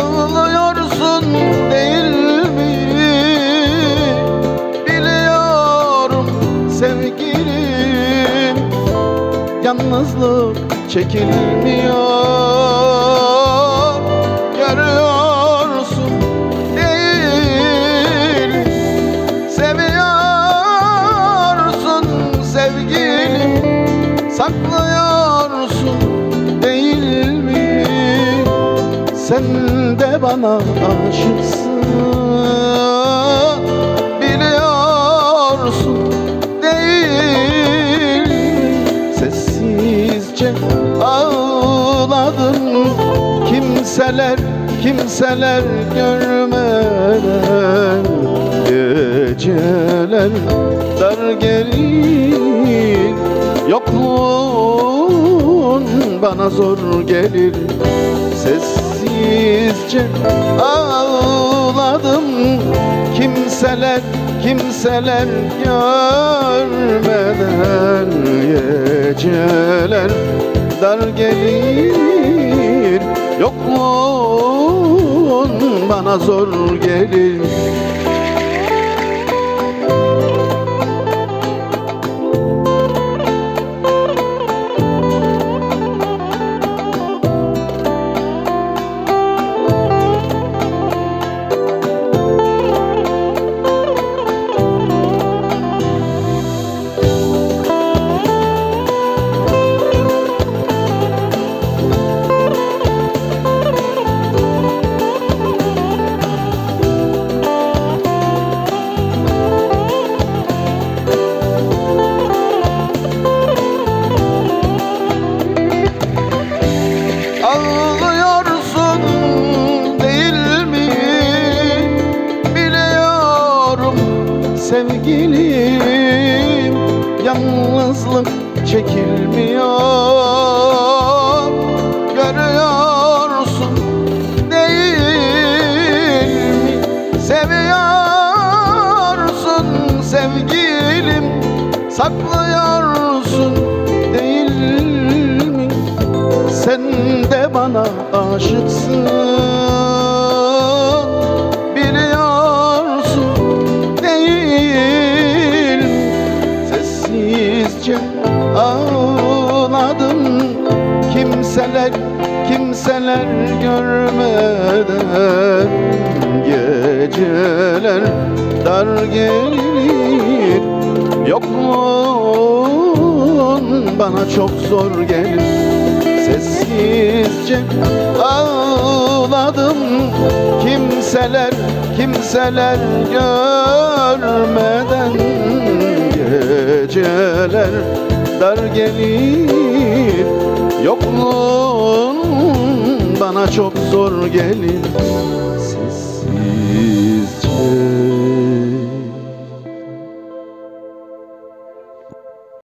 Anlıyorsun değil mi? Biliyorum sevgilim Yalnızlık çekilmiyor Sen de bana aşıksın. Biliyorsun değil? Sessizce ağladım Kimseler, kimseler görmeden Geceler dar gelir Yokluğun bana zor gelir Sessizce ağladım. Kimseler, kimseler görmeden Geceler dar gelir. Yokluğun bana zor gelir sevgilim Yalnızlık çekilmiyor Görüyorsun değil mi? Seviyorsun sevgilim Saklıyorsun değil mi? Sen de bana aşıksın Sessizce ağladım. Kimseler, kimseler görmeden Geceler dar gelir. Yokluğun bana çok zor gelir. Sessizce ağladım. Kimseler, kimseler görmeden Geceler dar gelir. Yokluğun bana çok zor gelir. Sessizce